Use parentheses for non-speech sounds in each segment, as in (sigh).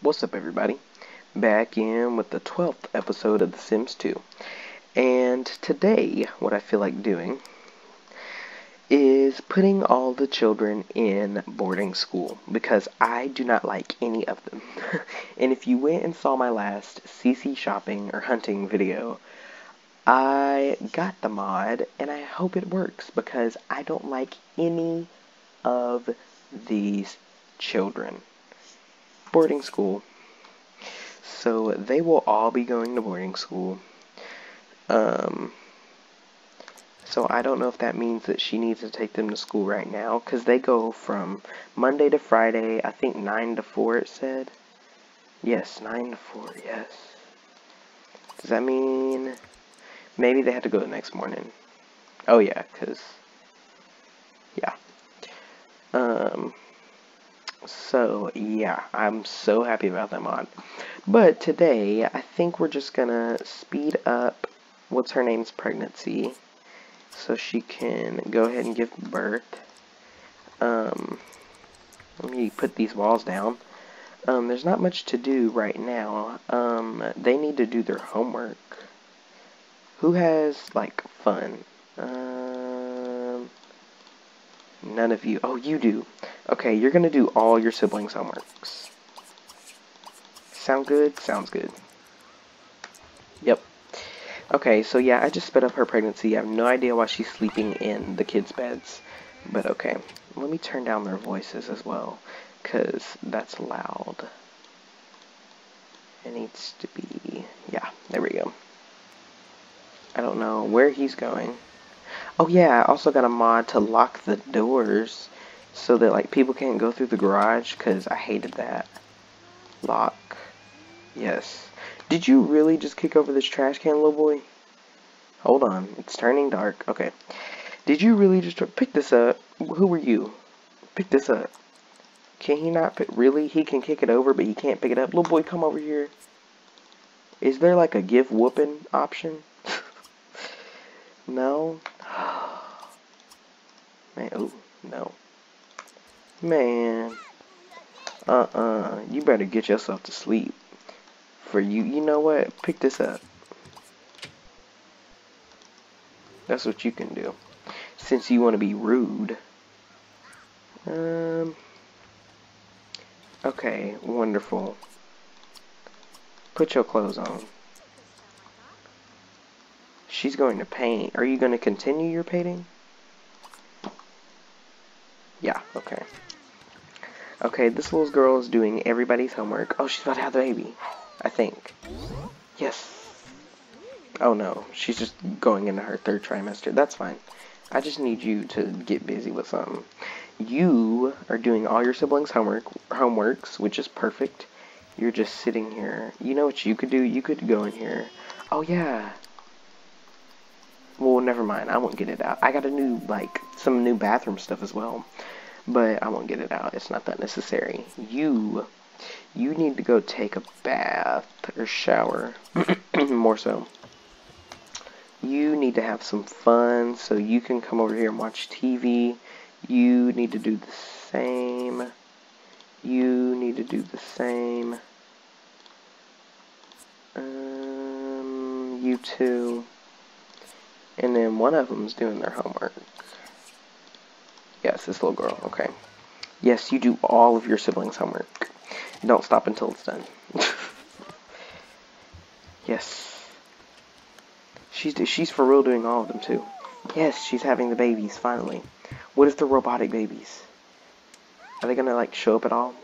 What's up everybody? Back in with the 12th episode of The Sims 2. And today, what I feel like doing is putting all the children in boarding school because I do not like any of them. (laughs) and if you went and saw my last CC shopping or hunting video, I got the mod and I hope it works because I don't like any of these children. Boarding school. So they will all be going to boarding school. Um, so I don't know if that means that she needs to take them to school right now, because they go from Monday to Friday, I think 9 to 4 it said. Yes, 9 to 4, yes. Does that mean maybe they had to go the next morning? Oh yeah, because, yeah. Um, so yeah, I'm so happy about that mod. But today, I think we're just gonna speed up what's her name's pregnancy so she can go ahead and give birth. Um, let me put these walls down. Um, there's not much to do right now. Um, they need to do their homework. Who has, like, fun? Um, none of you. Oh, you do. Okay, you're gonna do all your siblings' homeworks. Sound good? Sounds good. Yep. Okay, so yeah, I just sped up her pregnancy. I have no idea why she's sleeping in the kids' beds. But okay, let me turn down their voices as well, because that's loud. It needs to be, yeah, there we go. I don't know where he's going. Oh yeah, I also got a mod to lock the doors so that like people can't go through the garage, because I hated that. Lock. Yes. Did you really just kick over this trash can, little boy? Hold on. It's turning dark. Okay. Did you really just pick this up? Who were you? Pick this up. Can he not pick? Really? He can kick it over, but he can't pick it up? Little boy, come over here. Is there like a give whooping option? (laughs) no? Man, oh, no. Man. Uh-uh. You better get yourself to sleep for you. You know what? Pick this up. That's what you can do. Since you want to be rude. Um. Okay, wonderful. Put your clothes on. She's going to paint. Are you going to continue your painting? Yeah, okay. Okay, this little girl is doing everybody's homework. Oh, she's about to have the baby. I think. Yes. Oh no, she's just going into her third trimester. That's fine. I just need you to get busy with something. You are doing all your siblings' homework homeworks, which is perfect. You're just sitting here. You know what you could do? You could go in here. Oh yeah. Well, never mind. I won't get it out. I got a new, like, some new bathroom stuff as well. But I won't get it out. It's not that necessary. You you need to go take a bath or shower, (clears throat) more so. You need to have some fun so you can come over here and watch TV. You need to do the same. You need to do the same. Um, you too. And then one of them's doing their homework. Yes, this little girl. Okay. Yes, you do all of your siblings' homework. Don't stop until it's done. (laughs) yes. She's she's for real doing all of them too. Yes, she's having the babies finally. What if the robotic babies? Are they gonna like show up at all?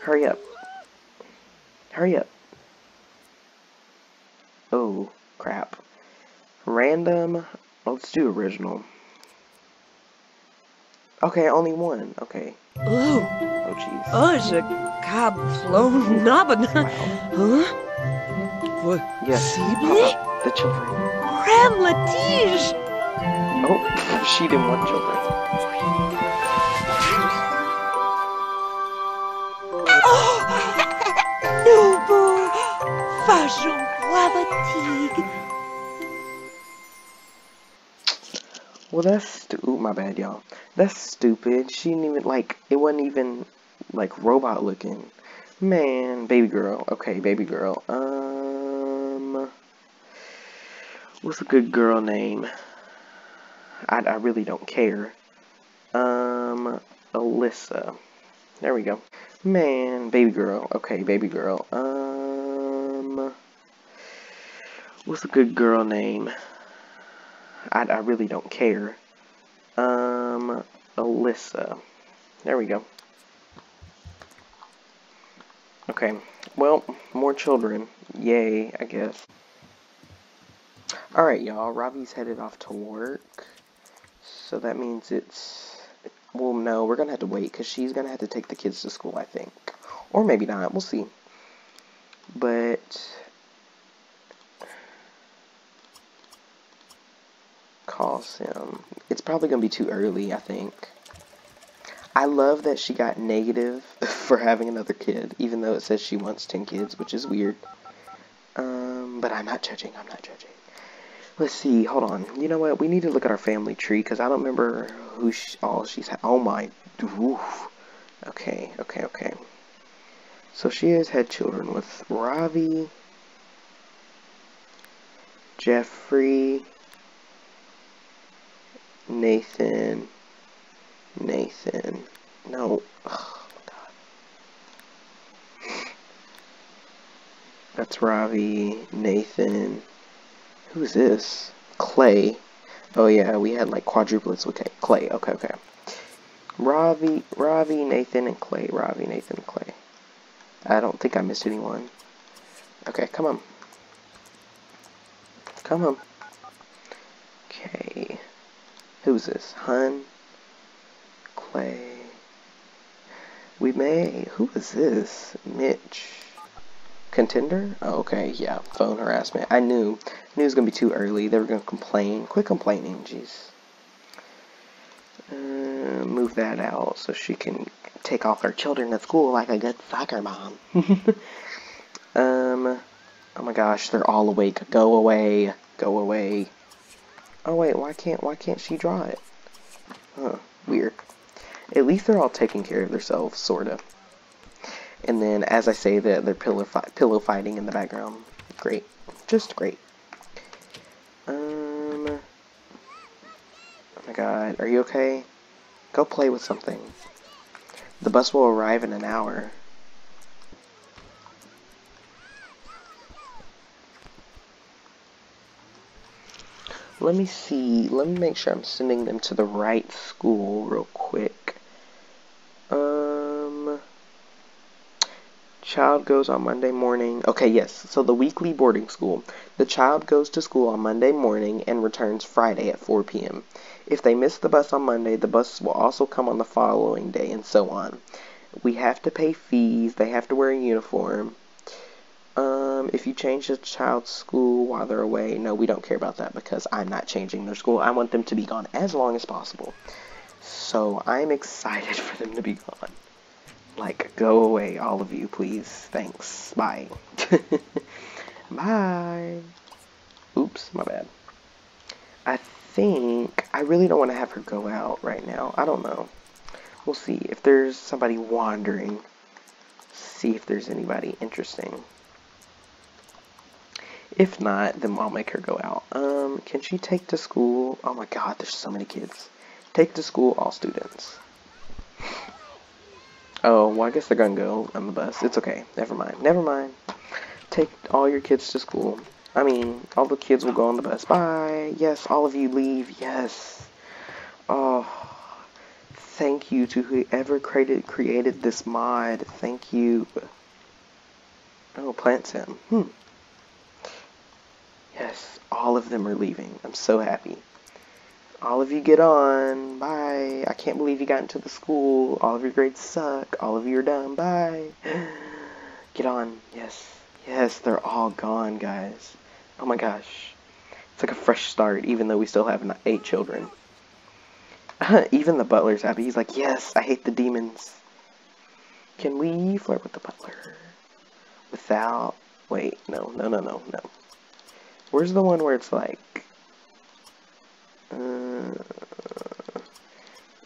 Hurry up. Hurry up. Oh, crap. Random. Let's do original. Okay, only one. Okay. Oh. Oh, jeez. Oh, it's a cab flown nabbin. Huh? What? Yes. Sibley? The children. Ram Latige. Oh, (laughs) she didn't want children. Oh! (laughs) Noble. Fashion Wavatig. Well, that's stu- Ooh, my bad, y'all. That's stupid. She didn't even like. It wasn't even like robot looking. Man, baby girl. Okay, baby girl. Um, what's a good girl name? I, I really don't care. Um, Alyssa. There we go. Man, baby girl. Okay, baby girl. Um, what's a good girl name? I, I really don't care. Um, Alyssa. There we go. Okay, well, more children. Yay, I guess. Alright, y'all. Robbie's headed off to work. So that means it's... Well, no, we're to have to wait because she's to have to take the kids to school, I think. Or maybe not. We'll see. But... Calls him. It's probably going to be too early, I think. I love that she got negative (laughs) for having another kid, even though it says she wants 10 kids, which is weird. Um, but I'm not judging, I'm not judging. Let's see, hold on. You know what, we need to look at our family tree, because I don't remember who she, all she's had. Oh my, oof. Okay, okay, okay. So she has had children with Ravi, Jeffrey, Nathan, Nathan. No. Oh god. That's Ravi, Nathan. Who's this? Clay. Oh yeah, we had like quadruplets. Okay, Clay. Okay, okay. Ravi, Ravi, Nathan, and Clay. Ravi, Nathan, Clay. I don't think I missed anyone. Okay, come on. Come on. Who's this? Hun? Clay. We may... Who is this? Mitch. Contender? Oh, okay, yeah. Phone harassment. I knew. I knew it was going to be too early. They were going to complain. Quit complaining, jeez. Uh, move that out so she can take off her children to school like a good soccer mom. (laughs) um... Oh my gosh, they're all awake. Go away. Go away. Oh wait, why can't why can't she draw it? Huh, weird. At least they're all taking care of themselves, sorta. And then, as I say, that they're pillow, fi pillow fighting in the background. Great, just great. Um. Oh my God, are you okay? Go play with something. The bus will arrive in an hour. Let me see. Let me make sure I'm sending them to the right school real quick. Um, child goes on Monday morning. Okay, yes. So the weekly boarding school. The child goes to school on Monday morning and returns Friday at 4 p.m. If they miss the bus on Monday, the bus will also come on the following day and so on. We have to pay fees. They have to wear a uniform. Um, if you change the child's school while they're away, no, we don't care about that because I'm not changing their school. I want them to be gone as long as possible. So I'm excited for them to be gone. Like, go away, all of you, please. Thanks. Bye. (laughs) Bye. Oops, my bad. I think I really don't want to have her go out right now. I don't know. We'll see if there's somebody wandering. See if there's anybody interesting. If not, then I'll make her go out. Um, can she take to school? Oh my god, there's so many kids. Take to school all students. Oh, well I guess they're gonna go on the bus. It's okay. Never mind. Never mind. Take all your kids to school. I mean, all the kids will go on the bus. Bye. Yes, all of you leave. Yes. Oh, thank you to whoever created created this mod. Thank you. Oh, plant sim. Hmm. All of them are leaving. I'm so happy. All of you get on. Bye. I can't believe you got into the school. All of your grades suck. All of you are done. Bye. (gasps) Get on. Yes. Yes, they're all gone, guys. Oh my gosh. It's like a fresh start, even though we still have eight children. (laughs) even the butler's happy. He's like, yes, I hate the demons. Can we flirt with the butler? Without... Wait, no, no, no, no, no. Where's the one where it's like uh,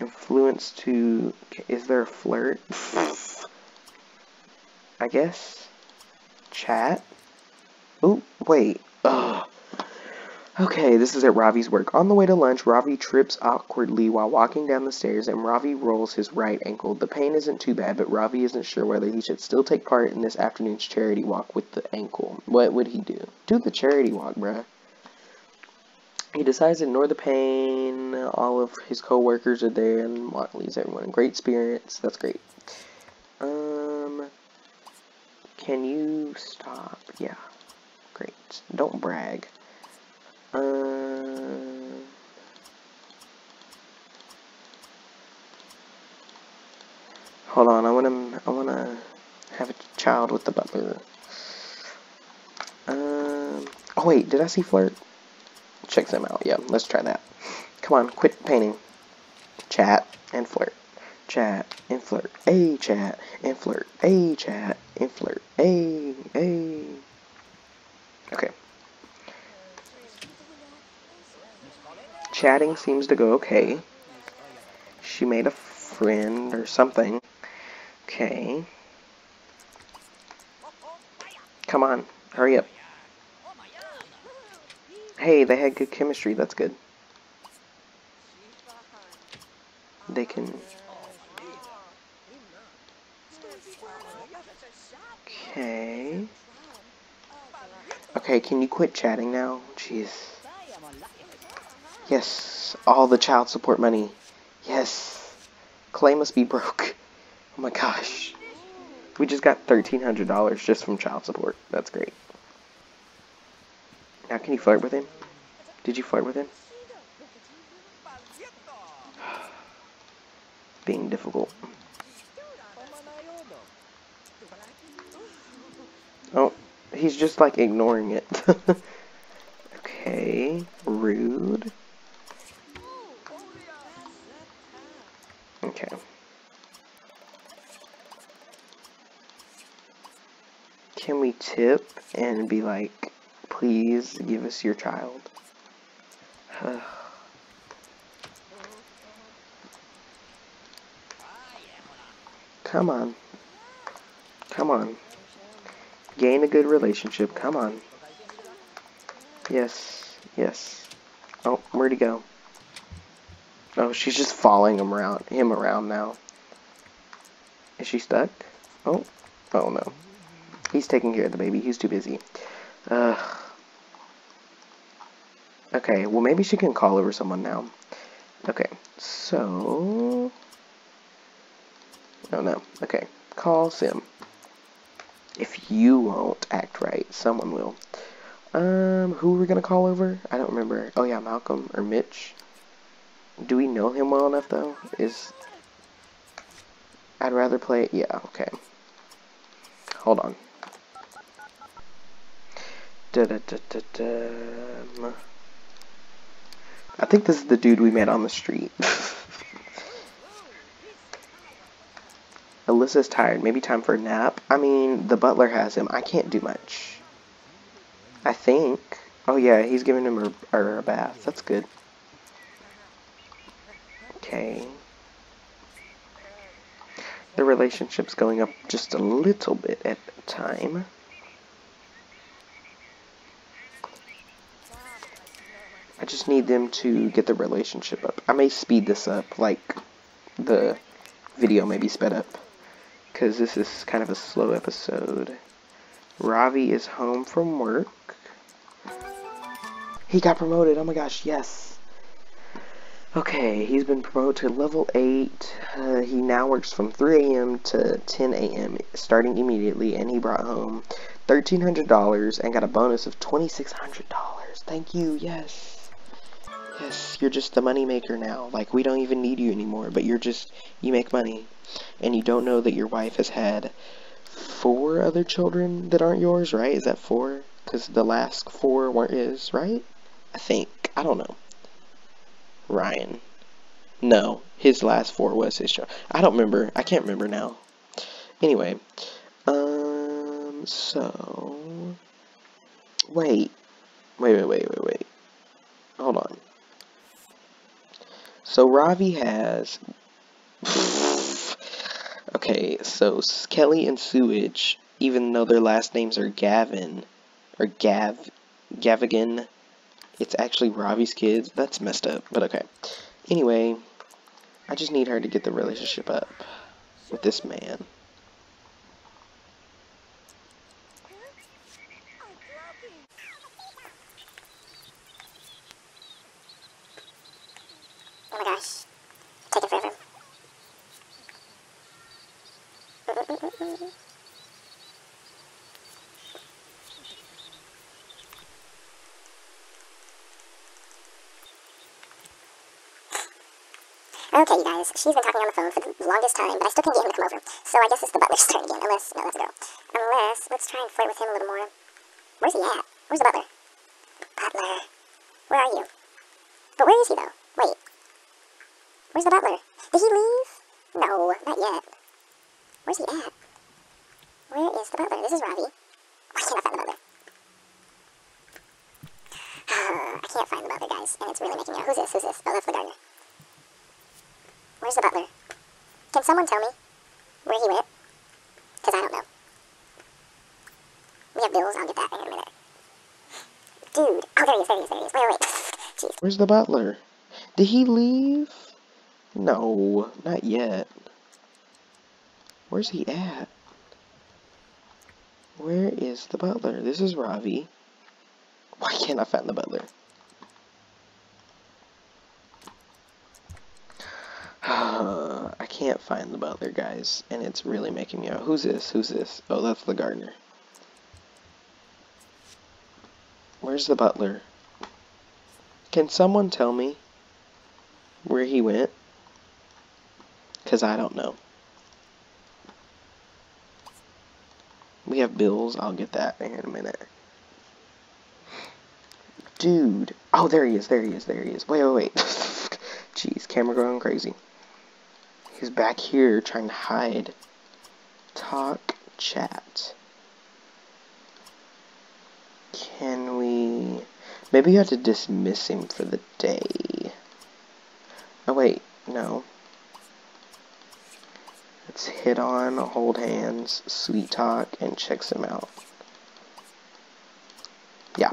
influence to? Is there a flirt? I guess. Chat. Oh, wait. Ugh. Okay, this is at Ravi's work. On the way to lunch, Ravi trips awkwardly while walking down the stairs, and Ravi rolls his right ankle. The pain isn't too bad, but Ravi isn't sure whether he should still take part in this afternoon's charity walk with the ankle. What would he do? Do the charity walk, bruh. He decides to ignore the pain. All of his co-workers are there, and leaves everyone in great spirits. That's great. Um, can you stop? Yeah, great. Don't brag. Um, hold on. I wanna. I wanna have a child with the butler. Um. Oh wait, did I see flirt? check them out. Yeah, let's try that. Come on, quit painting. Chat and flirt. Chat and flirt. A chat and flirt. A chat and flirt. A a. Okay. Chatting seems to go okay. She made a friend or something. Okay. Come on, hurry up. Hey, they had good chemistry. That's good. They can... Okay. Okay, can you quit chatting now? Jeez. Yes, all the child support money. Yes. Clay must be broke. Oh my gosh. We just got $1,300 just from child support. That's great. Now can you flirt with him? Did you flirt with him? (sighs) Being difficult. Oh, he's just like ignoring it. (laughs) okay, rude. Okay. Can we tip and be like, please give us your child? (sighs) Come on. Come on. Gain a good relationship. Come on. Yes. Yes. Oh, where'd he go? Oh, she's just following him around, him around now. Is she stuck? Oh. Oh, no. He's taking care of the baby. He's too busy. Okay, well maybe she can call over someone now. Okay, so... Oh no, okay. Call Sim. If you won't act right, someone will. Um, who are we gonna call over? I don't remember. Oh yeah, Malcolm or Mitch. Do we know him well enough though? Is... I'd rather play... It. Yeah, okay. Hold on. I think this is the dude we met on the street. Alyssa's tired. Maybe time for a nap. I mean, the butler has him. I can't do much. I think. Oh yeah, he's giving him a, a bath. That's good. Okay. The relationship's going up just a little bit at a time. I just need them to get the relationship up. I may speed this up, like the video may be sped up, because this is kind of a slow episode. Ravi is home from work. He got promoted, oh my gosh, yes. Okay, he's been promoted to level 8. Uh, he now works from 3 a.m. to 10 a.m. starting immediately, and he brought home $1,300 and got a bonus of $2,600. Thank you, yes. Yes, you're just the money maker now. Like, we don't even need you anymore, but you're just, you make money. And you don't know that your wife has had four other children that aren't yours, right? Is that four? Because the last four weren't his, right? I think. I don't know. Ryan. No, his last four was his child. I don't remember. I can't remember now. Anyway, um, so, wait, wait, wait, wait, wait, wait. Hold on. So Ravi has... okay, so Kelly and Sewage even though their last names are Gavin or Gav Gavigan. It's actually Ravi's kids. That's messed up, but okay. Anyway, I just need her to get the relationship up with this man. Oh my gosh. Taking forever. Okay, you guys, she's been talking on the phone for the longest time, but I still can't get him to come over. So I guess it's the butler's turn again, unless, no, that's a girl. Unless, let's try and flirt with him a little more. Where's he at? Where's the butler? Butler, where are you? But where is he, though? Wait, where's the butler? Did he leave? No, not yet. Where's he at? Where is the butler? This is Ravi. Why can't I find the butler? (sighs) I can't find the butler, guys, and it's really making me... Who's this? Who's this? Oh, that's the gardener. Where's the butler? Can someone tell me where he went? Because I don't know. We have bills. I'll get that in a minute. Dude. Oh, there he is. There he is. There he is. Wait, wait, wait. Jeez. Where's the butler? Did he leave? No, not yet. Where's he at? Where is the butler? This is Ravi. Why can't I find the butler? I can't find the butler, guys, and it's really making me out. Who's this? Who's this? Oh, that's the gardener. Where's the butler? Can someone tell me where he went? Because I don't know. We have bills. I'll get that in a minute. Dude. Oh, there he is. There he is. There he is. Wait, wait, wait. (laughs) Jeez, camera going crazy. He's back here trying to hide. Talk, chat. Can we... Maybe you have to dismiss him for the day. Oh, wait. No. Let's hit on, hold hands, sweet talk, and checks him out. Yeah.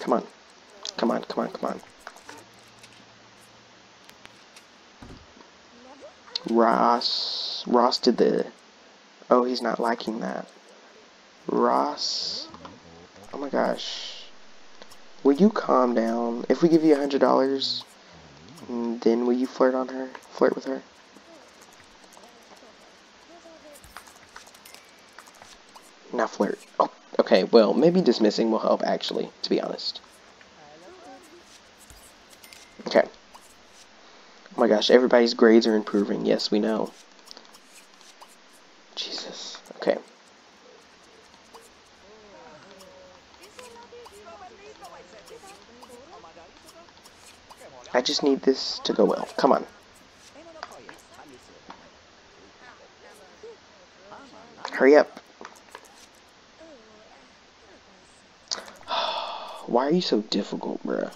Come on. Come on, come on, come on. Ross. Ross did the... Oh, he's not liking that. Ross. Oh my gosh. Will you calm down? If we give you a hundred dollars, then will you flirt on her? Flirt with her? Not flirt. Oh, okay. Well, maybe dismissing will help, actually, to be honest. Okay. Oh my gosh, everybody's grades are improving. Yes, we know. Jesus. Okay. I just need this to go well. Come on. Hurry up. (sighs) Why are you so difficult, bruh?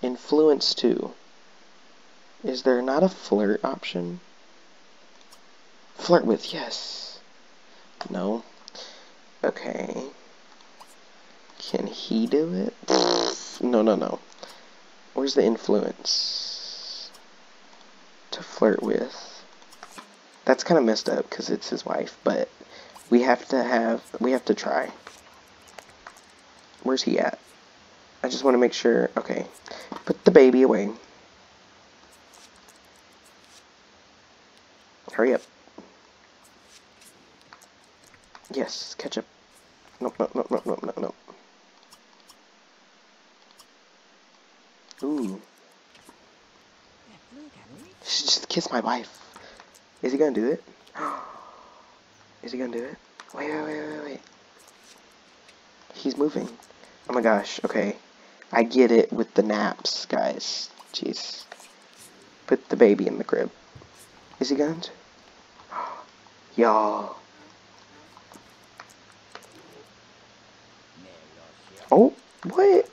Influence 2. Is there not a flirt option? Flirt with, yes. No. Okay. Can he do it? No, no, no. Where's the influence? To flirt with. That's kind of messed up because it's his wife, but we have to have, we have to try. Where's he at? I just want to make sure, okay. Put the baby away. Hurry up. Yes, ketchup. Nope, nope, nope, nope, nope, nope, nope. Ooh. Just kiss my wife. Is he gonna do it? (gasps) Is he gonna do it? Wait, wait, wait, wait, wait. He's moving. Oh my gosh, okay. I get it with the naps, guys. Jeez. Put the baby in the crib. Is he going to? Y'all. Oh, what?